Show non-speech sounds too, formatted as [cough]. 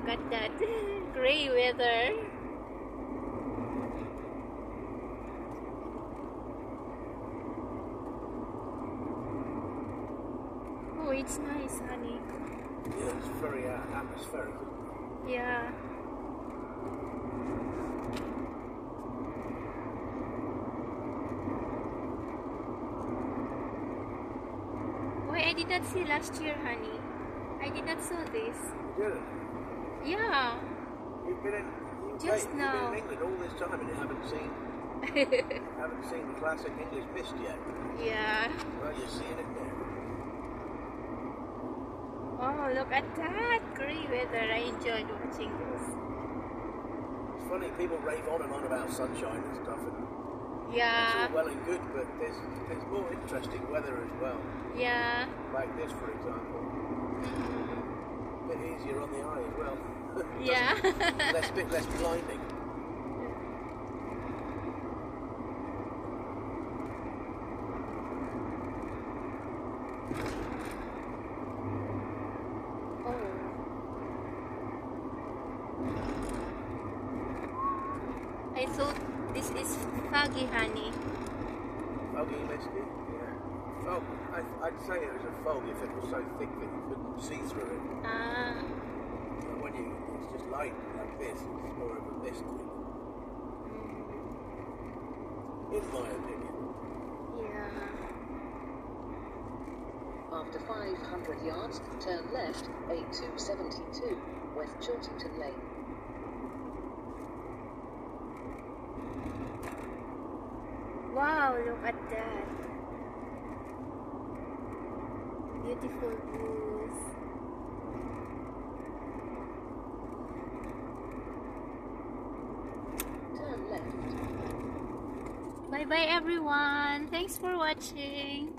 look at that [laughs] gray weather. Oh, it's nice, honey. Yeah, it's very uh, atmospheric. Yeah. Why I did not see last year, honey. I did not saw this. It. Yeah. You've been in. You've Just been, now. You've been in England all this time and you haven't seen [laughs] haven't seen the classic English mist yet. yeah. Well, you're seeing it now. Oh, look at that gray weather. I enjoyed watching this. It's funny, people rave on and on about sunshine and stuff, and yeah. it's all well and good, but there's there's more interesting weather as well. Yeah. Like this, for example. A bit easier on the eye as well. [laughs] Yeah. less bit less blinding. oh. I thought this is foggy, honey. Foggy, misty. Yeah. Fog. I, I'd say it was a fog if it was so thick that you couldn't see through it. Ah. But it's like this, it's more of a mist thing. In my opinion. Yeah. After 500 yards, turn left, A272, West Chiltington Lane. Wow, look at that. Beautiful views. Bye bye everyone. Thanks for watching.